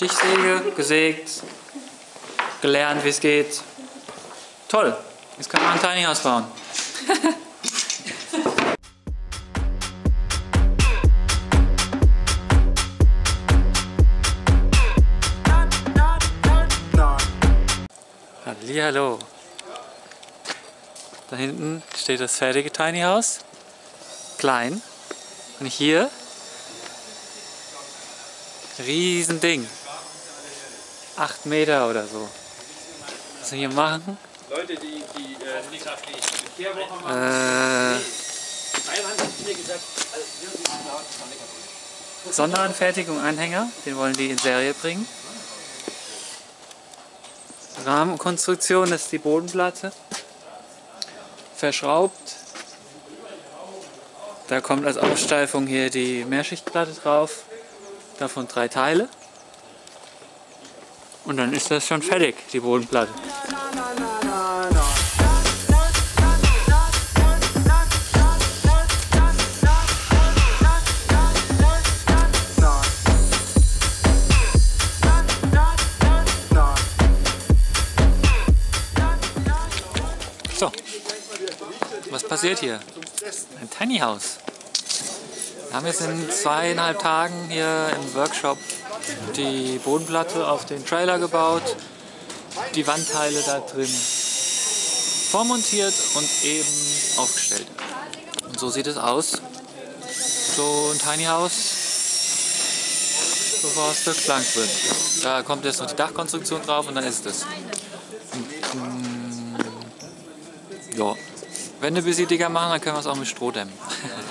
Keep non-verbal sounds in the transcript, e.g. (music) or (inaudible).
Stichsäge, gesägt, gelernt, wie es geht. Toll, jetzt kann man ein Tiny House bauen. Hallo. Da hinten steht das fertige Tiny House. Klein. Und hier Riesending. 8 Meter oder so. Was wir hier machen? Leute, die, die, äh, die äh, Sonderanfertigung Anhänger, den wollen die in Serie bringen. Rahmenkonstruktion ist die Bodenplatte. Verschraubt. Da kommt als Aussteifung hier die Mehrschichtplatte drauf. Davon drei Teile. Und dann ist das schon fertig, die Bodenplatte. So, was passiert hier? Ein Tiny House. Wir haben jetzt in zweieinhalb Tagen hier im Workshop die Bodenplatte auf den Trailer gebaut, die Wandteile da drin vormontiert und eben aufgestellt. Und so sieht es aus. So ein Tiny House, bevor es durchplankt wird. Da kommt jetzt noch die Dachkonstruktion drauf und dann ist es. Ja. Wenn wir ein bisschen dicker machen, dann können wir es auch mit Stroh dämmen. (laughs)